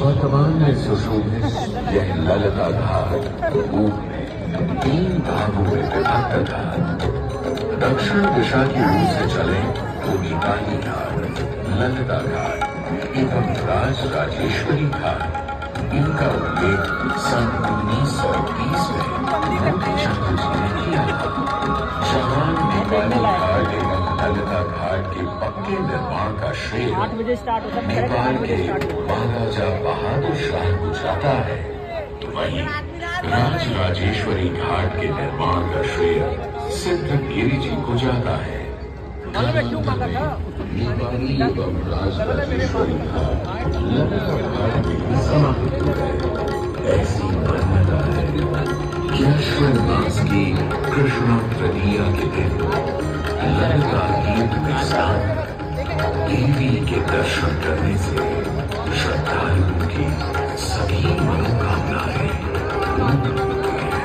वर्तमान में सुशोभित यह ललता घाट तीन भागों में विभक्त था। दक्षिण दिशा की ओर से चले तो नीताली घाट ललता घाट एवं राज राजेश्वरी घाट। इनका उल्लेख सन उन्नीस सौ बीस में पक्के का श्रेय आठ बजे स्टार्ट होता है नेपाल के महाराजा बहादुर शाह को जाता है। वही राज राजेश्वरी घाट के निर्माण का श्रेय सिद्ध गिरी जी को जाता है। नेपाली एवं राज राजेश्वरी घाट में समाहित हो गए। ऐसी मान्यता है कि अश्विन मास की कृष्ण तृतीया के दिन ललिता गीत में स्नान देवी के दर्शन करने से श्रद्धालुओं की सभी मनोकामनाएँ पूर्ण हैं।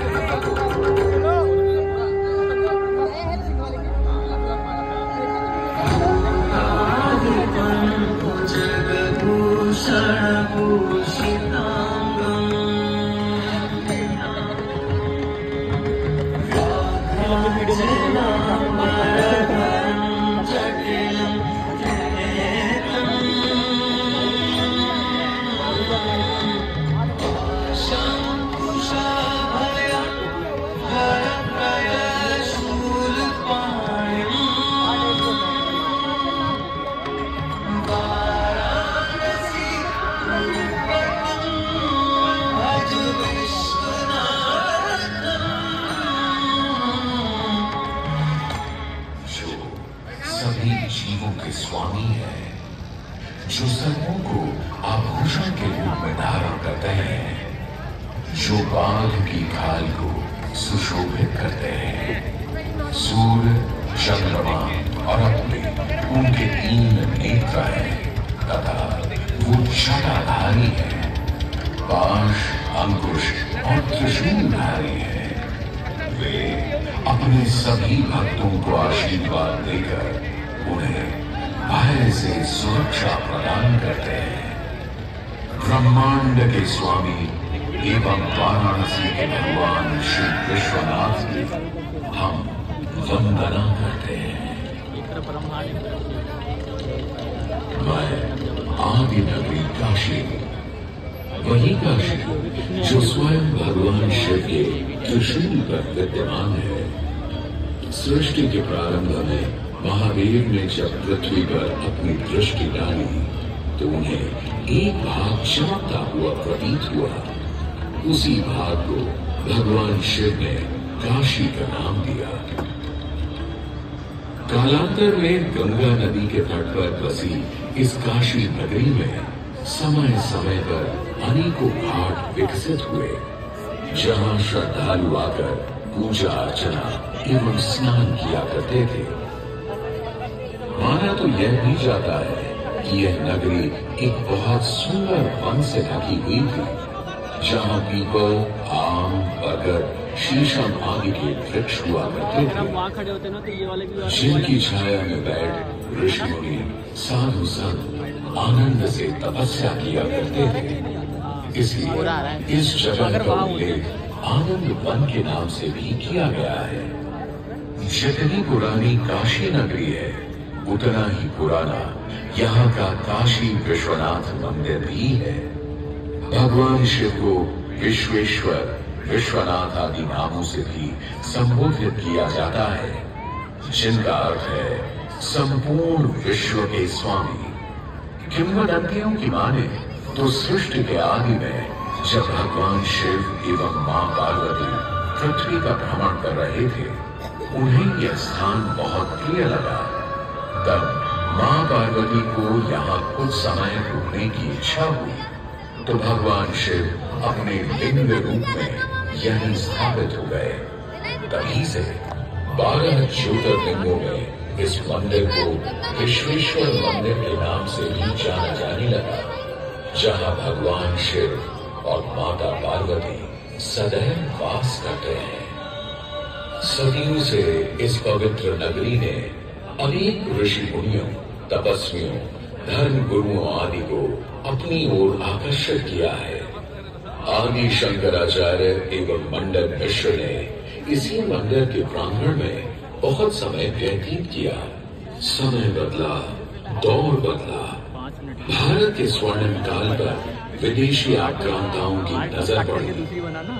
है के स्वामी है, जो सर्वों को आभूषण के रूप में धारण करते हैं, जो बाघ की खाल को सुशोभित करते हैं। सूर्य, चंद्रमा और अपने उनके तीन नेत्र हैं, तथा वो छटाधारी है पाश अंकुश और त्रिशूलधारी है। वे अपने सभी भक्तों को आशीर्वाद देकर उन्हें भय से सुरक्षा प्रदान करते हैं। ब्रह्मांड के स्वामी एवं वाराणसी के भगवान श्री विश्वनाथ की हम वंदना करते हैं। मैं आदि नगरी काशी, वही काशी जो स्वयं भगवान शिव के त्रिशूल पर विद्यमान है। सृष्टि के प्रारंभ में महादेव ने जब पृथ्वी पर अपनी दृष्टि डाली तो उन्हें एक भाग चमकता हुआ, प्रतीत हुआ। उसी भाग को भगवान शिव ने काशी का नाम दिया। कालांतर में गंगा नदी के तट पर बसी इस काशी नगरी में समय समय पर अनेकों घाट विकसित हुए, जहाँ श्रद्धालु आकर पूजा अर्चना एवं स्नान किया करते थे। माना तो यह भी जाता है कि यह नगरी एक बहुत सुंदर वन से ढकी हुई थी जहाँ पीपल आम बगर शीशम आदि के वृक्ष हुआ करते थे। तो जिनकी छाया में बैठ ऋषि मुनि साधु संत आनंद से तपस्या किया करते थे। इसलिए इस जगह का उल्लेख आनंद वन के नाम से भी किया गया है। जितनी पुरानी काशी नगरी है। उतना ही पुराना। यहाँ का काशी विश्वनाथ मंदिर भी है। भगवान शिव को विश्वेश्वर, विश्वनाथ आदि नामों से भी संबोधित किया जाता है, जिनका अर्थ है संपूर्ण विश्व के स्वामी। किंवदंतियों की माने तो सृष्टि के आदि में जब भगवान शिव एवं माँ पार्वती पृथ्वी का भ्रमण कर रहे थे, उन्हें यह स्थान बहुत प्रिय लगा। तब माँ पार्वती को यहाँ कुछ समय रुकने की इच्छा हुई। तो भगवान शिव अपने लिंग रूप में यहीं स्थापित हो गए। तभी से बारह ज्योतिर्लिंगों में इस मंदिर को विश्वेश्वर मंदिर के नाम से भी जाना जाने लगा, जहाँ भगवान शिव और माता पार्वती सदैव वास करते हैं। सदियों से इस पवित्र नगरी ने अनेक ऋषि मुनियों तपस्वियों धर्म गुरुओं आदि को अपनी ओर आकर्षित किया है। आदि शंकराचार्य एवं मंडन मिश्र ने इसी मंदिर के प्रांगण में बहुत समय व्यतीत किया। समय बदला, दौर बदला। भारत के स्वर्णिम काल पर विदेशी आक्रांताओं की नज़र पड़ी।